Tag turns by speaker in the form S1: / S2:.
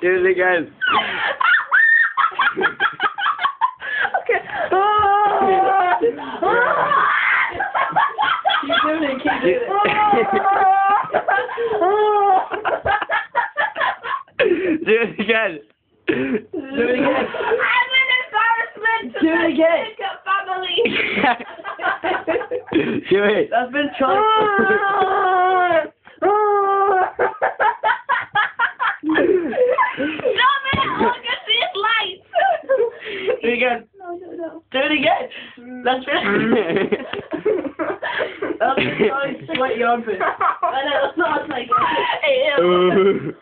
S1: Do it again.
S2: okay.
S3: Keep doing it, keep doing it.
S1: Do it again.
S3: Do it again.
S2: I'm an embarrassment to
S3: Do it
S2: my
S3: again.
S2: Jacob family.
S1: Do it.
S3: That's been trying.
S2: Stop it! I want to see his lights.
S3: Do it again.
S2: No, no, no.
S3: Do it again. Mm. That's it. That's been trying to sweat your armpit.
S2: I know, it's not like
S1: Ooh.